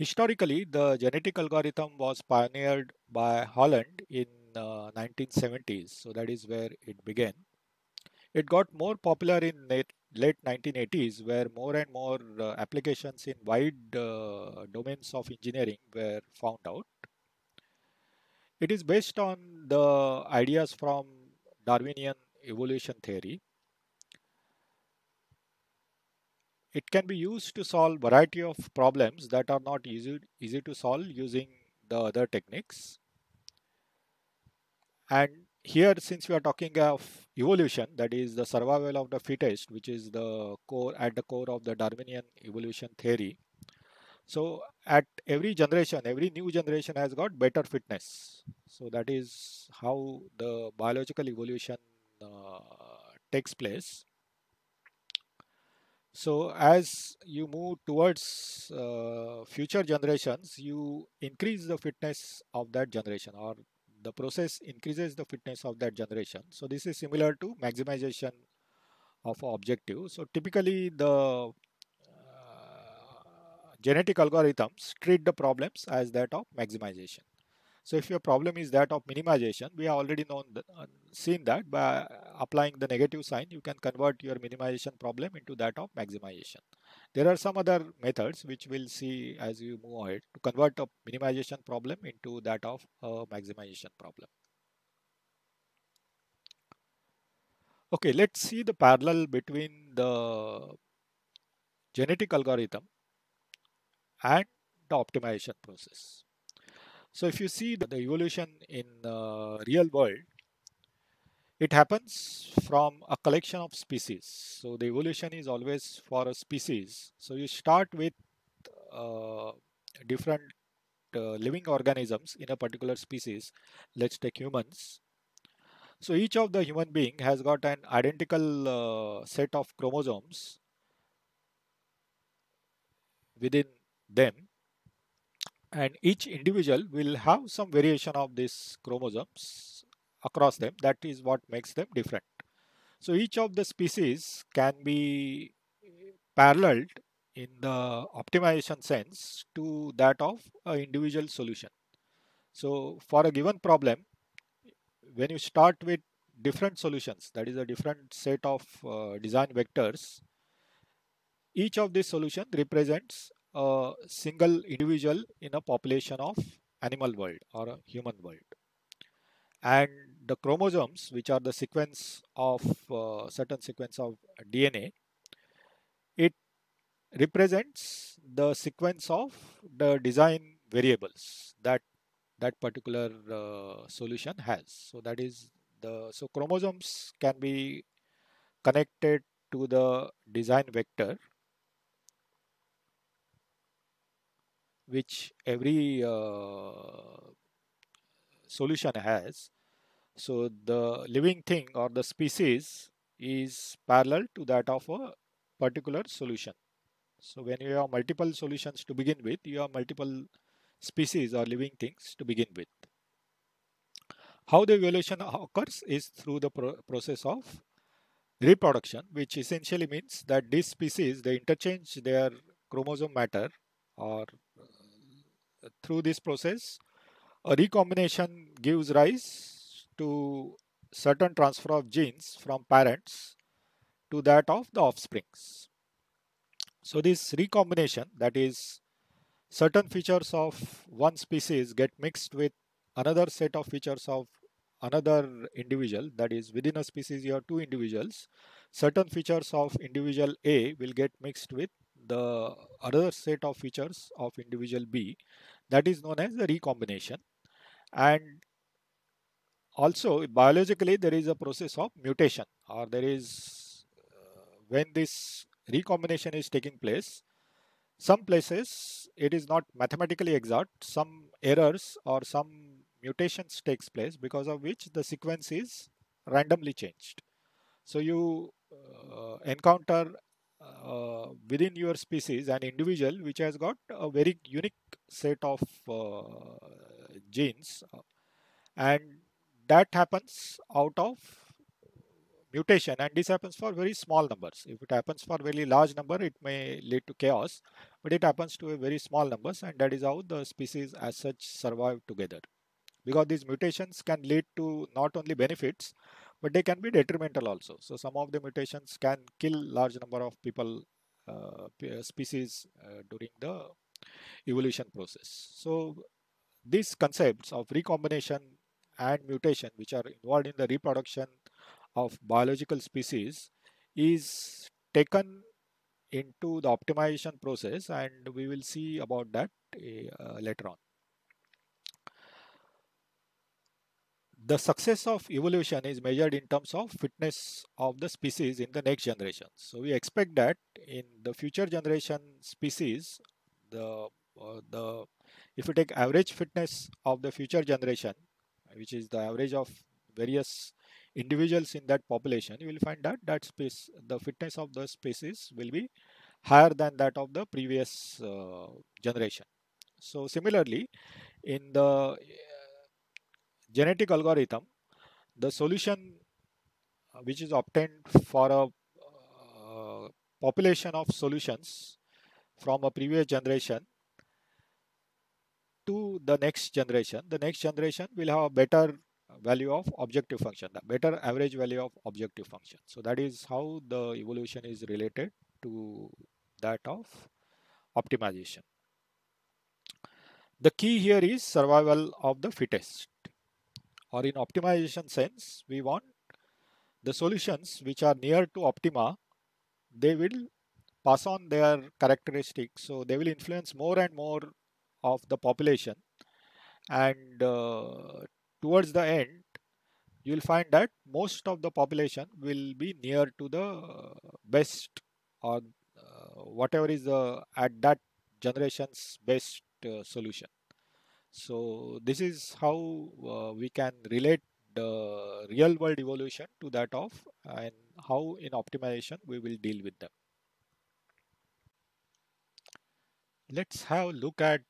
Historically, the genetic algorithm was pioneered by Holland in uh, 1970s, so that is where it began. It got more popular in late, late 1980s, where more and more uh, applications in wide uh, domains of engineering were found out. It is based on the ideas from Darwinian evolution theory. It can be used to solve variety of problems that are not easy, easy to solve using the other techniques. And here, since we are talking of evolution, that is the survival of the fittest, which is the core at the core of the Darwinian evolution theory. So at every generation, every new generation has got better fitness. So that is how the biological evolution uh, takes place. So as you move towards uh, future generations, you increase the fitness of that generation or the process increases the fitness of that generation. So this is similar to maximization of objective. So typically the uh, genetic algorithms treat the problems as that of maximization. So if your problem is that of minimization, we have already known uh, seen that by applying the negative sign, you can convert your minimization problem into that of maximization. There are some other methods which we'll see as you move ahead to convert a minimization problem into that of a maximization problem. Okay, let's see the parallel between the genetic algorithm and the optimization process. So if you see the evolution in the real world, it happens from a collection of species. So the evolution is always for a species. So you start with uh, different uh, living organisms in a particular species. Let's take humans. So each of the human being has got an identical uh, set of chromosomes within them and each individual will have some variation of these chromosomes across them. That is what makes them different. So each of the species can be paralleled in the optimization sense to that of an individual solution. So for a given problem when you start with different solutions that is a different set of uh, design vectors each of these solutions represents a single individual in a population of animal world or a human world. And the chromosomes, which are the sequence of uh, certain sequence of DNA, it represents the sequence of the design variables that that particular uh, solution has. So that is the so chromosomes can be connected to the design vector which every uh, solution has. So the living thing or the species is parallel to that of a particular solution. So when you have multiple solutions to begin with, you have multiple species or living things to begin with. How the evolution occurs is through the pro process of reproduction, which essentially means that these species, they interchange their chromosome matter or uh, through this process, a recombination gives rise to certain transfer of genes from parents to that of the offsprings. So this recombination that is certain features of one species get mixed with another set of features of another individual that is within a species you have two individuals certain features of individual A will get mixed with the other set of features of individual B that is known as the recombination and also biologically there is a process of mutation or there is uh, when this recombination is taking place some places it is not mathematically exact some errors or some mutations takes place because of which the sequence is randomly changed. So you uh, encounter uh, within your species an individual which has got a very unique set of uh, genes uh, and that happens out of mutation and this happens for very small numbers. If it happens for very large number, it may lead to chaos, but it happens to a very small numbers and that is how the species as such survive together. Because these mutations can lead to not only benefits, but they can be detrimental also. So some of the mutations can kill large number of people, uh, species uh, during the evolution process. So these concepts of recombination and mutation which are involved in the reproduction of biological species is taken into the optimization process and we will see about that uh, later on. The success of evolution is measured in terms of fitness of the species in the next generation. So we expect that in the future generation species, the uh, the if you take average fitness of the future generation, which is the average of various individuals in that population, you will find that that space, the fitness of the species will be higher than that of the previous uh, generation. So similarly, in the uh, genetic algorithm, the solution uh, which is obtained for a uh, population of solutions from a previous generation to the next generation, the next generation will have a better value of objective function, the better average value of objective function. So that is how the evolution is related to that of optimization. The key here is survival of the fittest or in optimization sense we want the solutions which are near to optima they will pass on their characteristics so they will influence more and more of the population. And uh, towards the end you will find that most of the population will be near to the best or uh, whatever is the at that generation's best uh, solution. So this is how uh, we can relate the real world evolution to that of and how in optimization we will deal with them. Let's have a look at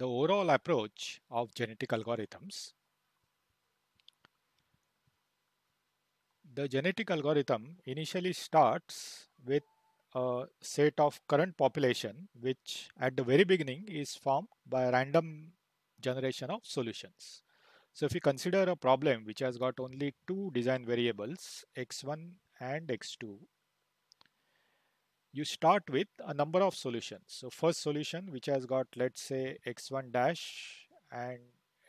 the overall approach of genetic algorithms. The genetic algorithm initially starts with a set of current population which at the very beginning is formed by a random generation of solutions. So if you consider a problem which has got only two design variables x1 and x2 you start with a number of solutions. So first solution which has got let's say x1 dash and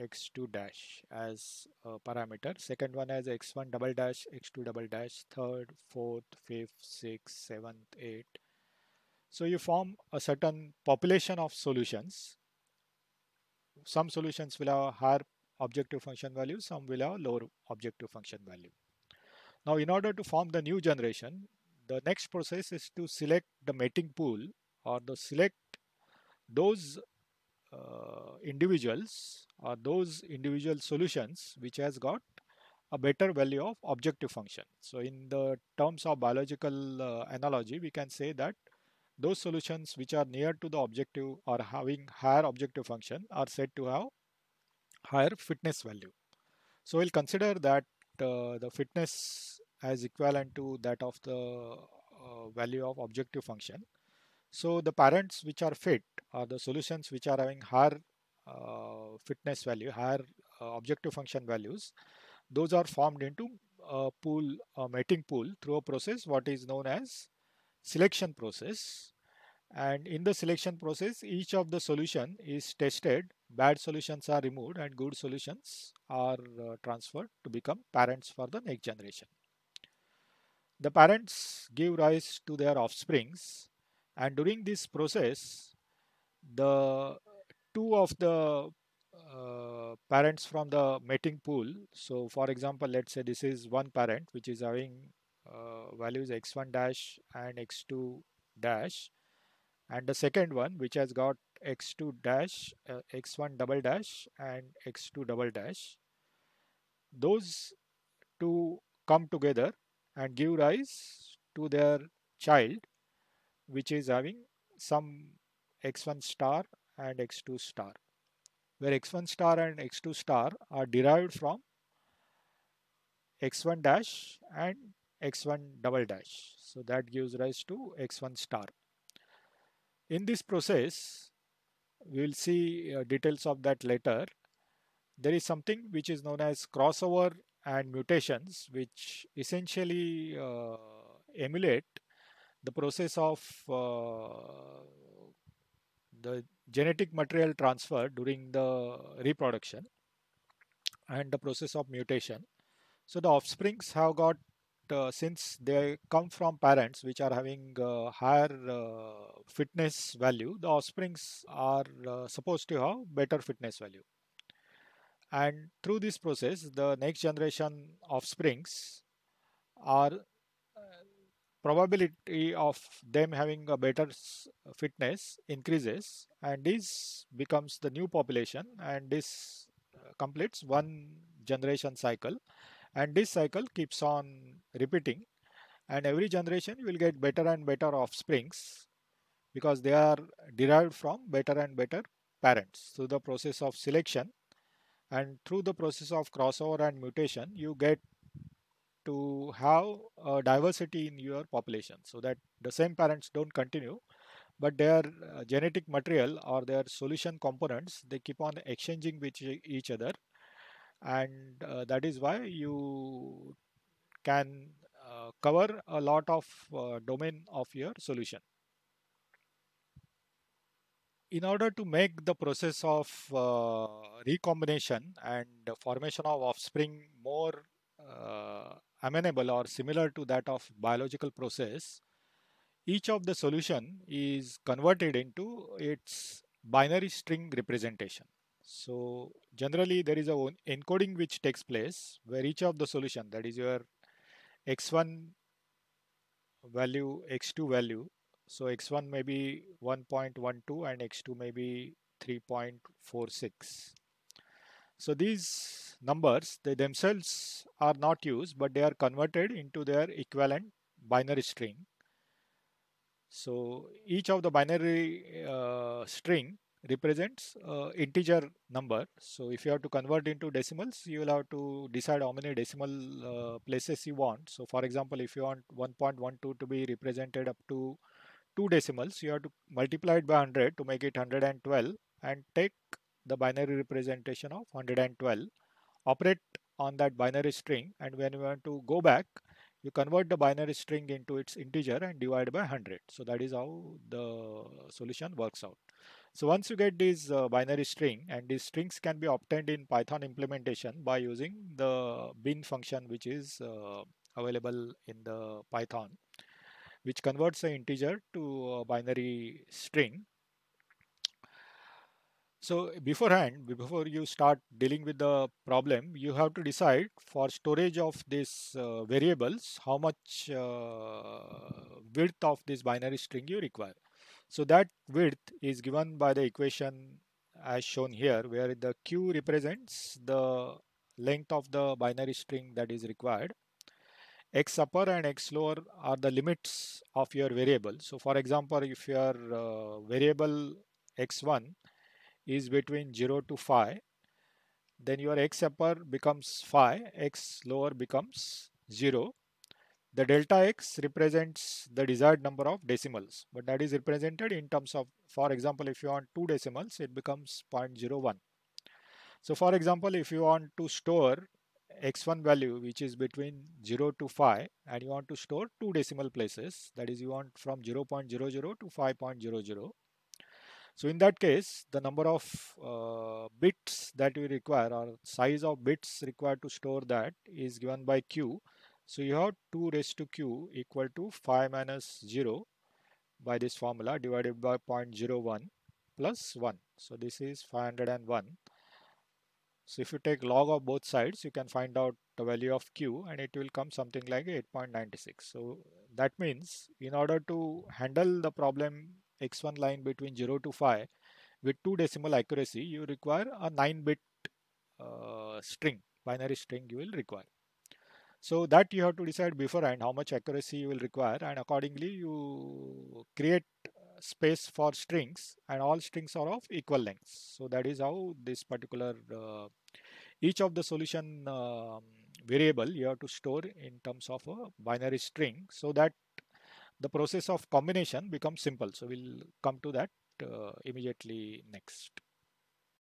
x2 dash as a parameter. Second one has x1 double dash, x2 double dash, third, fourth, fifth, sixth, seventh, eighth. So you form a certain population of solutions. Some solutions will have higher objective function value, some will have lower objective function value. Now in order to form the new generation, the next process is to select the mating pool or the select those uh, individuals or those individual solutions which has got a better value of objective function. So in the terms of biological uh, analogy, we can say that those solutions which are near to the objective or having higher objective function are said to have higher fitness value. So we'll consider that uh, the fitness as equivalent to that of the uh, value of objective function. So the parents which are fit are the solutions which are having higher uh, fitness value, higher uh, objective function values. Those are formed into a pool, a mating pool through a process what is known as selection process. And in the selection process, each of the solution is tested, bad solutions are removed and good solutions are uh, transferred to become parents for the next generation. The parents give rise to their offsprings and during this process the two of the uh, parents from the mating pool so for example let's say this is one parent which is having uh, values x1 dash and x2 dash and the second one which has got x2 dash uh, x1 double dash and x2 double dash those two come together and give rise to their child which is having some x1 star and x2 star where x1 star and x2 star are derived from x1 dash and x1 double dash. So that gives rise to x1 star. In this process, we will see uh, details of that later. There is something which is known as crossover and mutations, which essentially uh, emulate the process of uh, the genetic material transfer during the reproduction and the process of mutation. So the offsprings have got uh, since they come from parents which are having uh, higher uh, fitness value, the offsprings are uh, supposed to have better fitness value. And through this process, the next generation offsprings are uh, probability of them having a better fitness increases and this becomes the new population and this uh, completes one generation cycle. And this cycle keeps on repeating and every generation will get better and better offsprings because they are derived from better and better parents. Through the process of selection and through the process of crossover and mutation you get to have a diversity in your population so that the same parents don't continue but their uh, genetic material or their solution components they keep on exchanging with each other and uh, that is why you can uh, cover a lot of uh, domain of your solution. In order to make the process of uh, recombination and formation of offspring more uh, amenable or similar to that of biological process, each of the solution is converted into its binary string representation. So generally there is a encoding which takes place where each of the solution that is your x1 value, x2 value. So x1 may be 1.12 and x2 may be 3.46. So these numbers they themselves are not used but they are converted into their equivalent binary string. So each of the binary uh, string represents uh, integer number. So if you have to convert into decimals, you will have to decide how many decimal uh, places you want. So for example, if you want 1.12 to be represented up to two decimals, you have to multiply it by 100 to make it 112 and take the binary representation of 112, operate on that binary string and when you want to go back, you convert the binary string into its integer and divide by 100. So that is how the solution works out. So once you get this uh, binary string and these strings can be obtained in Python implementation by using the bin function which is uh, available in the Python which converts an integer to a binary string. So beforehand, before you start dealing with the problem, you have to decide for storage of these uh, variables, how much uh, width of this binary string you require. So that width is given by the equation as shown here where the q represents the length of the binary string that is required. X upper and x lower are the limits of your variable. So for example, if your uh, variable x1 is between 0 to 5, then your x upper becomes 5, x lower becomes 0 the delta x represents the desired number of decimals, but that is represented in terms of, for example, if you want two decimals, it becomes 0.01. So for example, if you want to store x1 value, which is between 0 to 5, and you want to store two decimal places, that is you want from 0.00 to 5.00. So in that case, the number of uh, bits that you require or size of bits required to store that is given by q so you have 2 raised to q equal to 5 minus 0 by this formula divided by 0.01 plus 1. So this is 501. So if you take log of both sides, you can find out the value of q and it will come something like 8.96. So that means in order to handle the problem x1 line between 0 to 5 with 2 decimal accuracy, you require a 9 bit uh, string, binary string you will require. So that you have to decide beforehand how much accuracy you will require and accordingly you create space for strings and all strings are of equal lengths. So that is how this particular uh, each of the solution um, variable you have to store in terms of a binary string so that the process of combination becomes simple. So we'll come to that uh, immediately next.